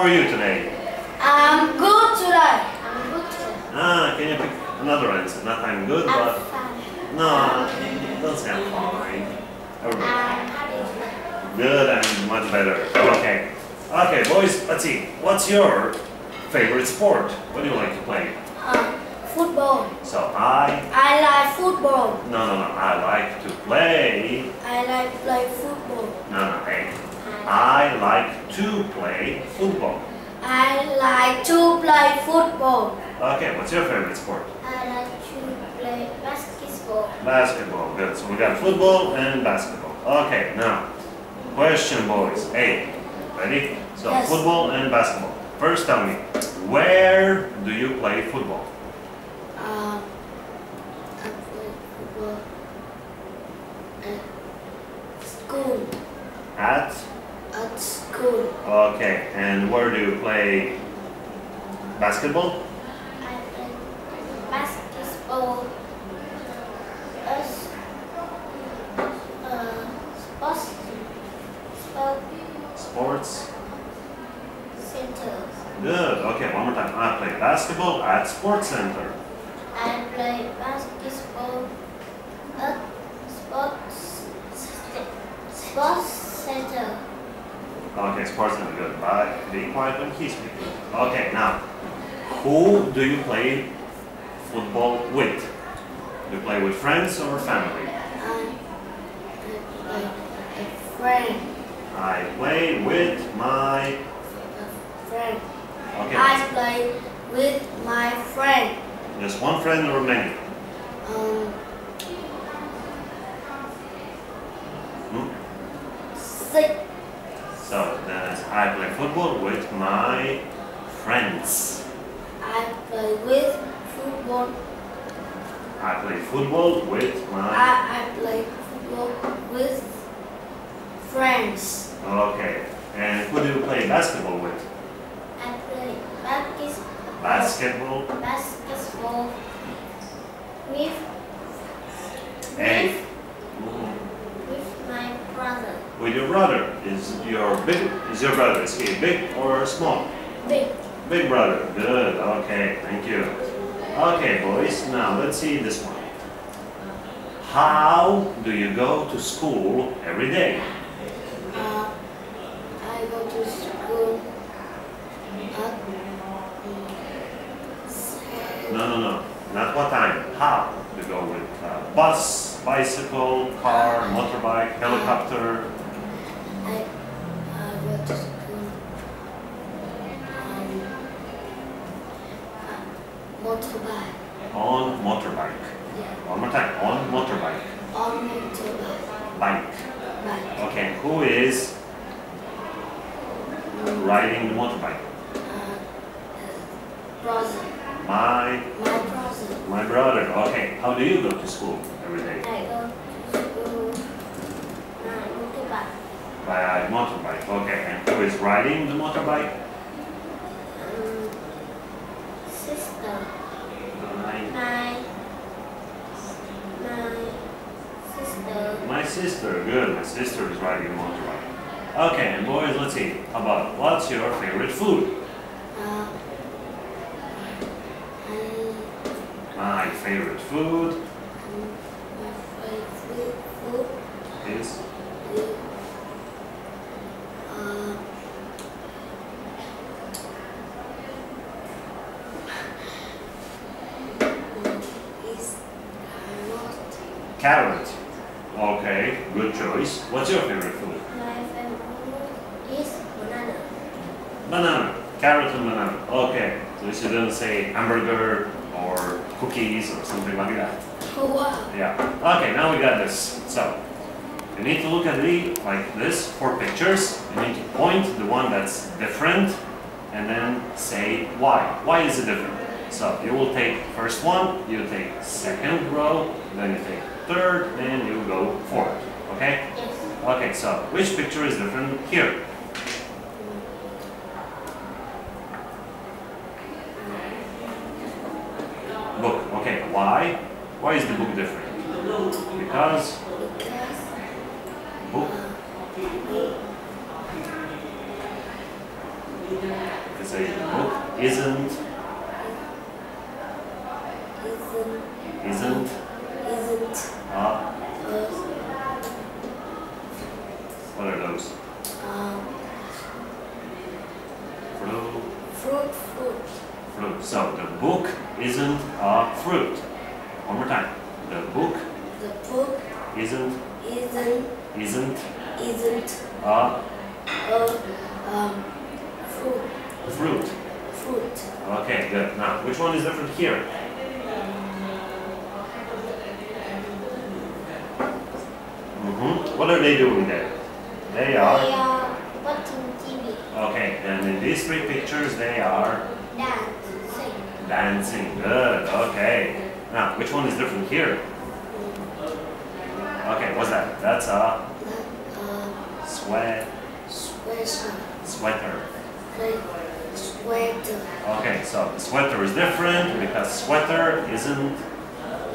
How are you today? I'm good today. I'm good today. Ah, can you pick another answer? Not I'm good, I'm but fine. no, don't say I'm fine. Everybody. Good and much better. Okay. Okay, boys, let's see. What's your favorite sport? What do you like to play? Um, football. So I I like football. no no no I like to play I like play football. no no hey. I like to play football. I like to play football. Okay, what's your favorite sport? I like to play basketball. Basketball. Good. So we got football and basketball. Okay, now question boys. Hey, ready? So Yes. football and basketball. First tell me, where do you play football? Um, I play football at school. At At school. Okay, and where do you play basketball? I play basketball as uh, sports Sports. center. Good. Okay, one more time. I play basketball at Sports Center. I play basketball at sports sports center. Okay, Sports Center. Good. But be quiet when he's speaking. Okay, now, who do you play football with? Do you play with friends or family? I, I play a friend. I play with my. Friend. Okay, I play with my friend. just one friend or many? Um, Hmm? six. So I play football with my friends. I play with football. I play football with my. I, I play football with friends. Okay. And who do you play basketball with? I play basketball. Basketball. Basketball with with, with my brother. With your brother. Is your big? Is your brother? Is he big or small? Big. Big brother. Good. Okay. Thank you. Okay, boys. Now let's see this one. How do you go to school every day? Uh, I go to school at. No, no, no. Not what time. How? You go with uh, bus, bicycle, car, motorbike, helicopter. I, I go to school um, uh, motorbike. On motorbike. Yeah, One more time. On motorbike. on motorbike. Bike. Bike. Okay. Who is riding the motorbike? Uh, brother. My My brother. my brother. Okay. How do you go to school every day? I go to school on motorbike. By motorbike. Okay. And who is riding the motorbike? Um, sister. My, My my sister. my sister. Good. My sister is riding the motorbike. Okay. And boys, let's see. How about what's your favorite food? Uh, My favorite food my favorite food is is uh, is not carrot. Okay. Good choice. What's your favorite food? my favorite food is banana. Banana. Carrot and banana. Okay. So you didn't say hamburger or cookies or something like that. Oh wow. Yeah. Okay, now we got this. So you need to look at the like this four pictures. You need to point the one that's different and then say why. Why is it different? So you will take first one, you take second row, then you take third, and you go fourth. Okay? Yes. Okay, so which picture is different here? Book. Okay, why? Why is the book different? Because book say the book isn't Isn't. a, Uh, what are those? um, Fruit, fruit. Fruit. fruit. So the book isn't a fruit. One more time. The book The book isn't, isn't. isn't Isn't. a A. Um. Fruit. fruit. Fruit. Okay, good. Now, which one is different here? Mm-hmm. What are they doing there? They They are. are watching TV. Okay, and in these three pictures, they are Dancing. Dancing. Good. Okay. Now, which one is different here? Okay, what's that? That's a sweat sweater. sweater. Sweater. Okay, so sweater is different because sweater isn't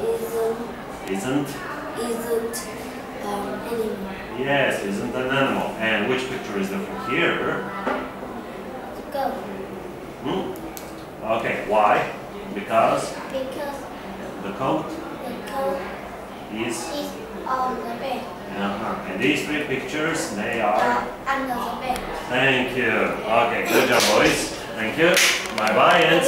Isn't. isn't Isn't. Um. Animal. yes isn't an animal. And which picture is different here? Go. Hmm? Okay, why? Because Because the coat the coat is is on the bed. uh-huh. and these three pictures they are Uh, under the bed. thank you. Okay, good job boys. Thank you. Bye bye and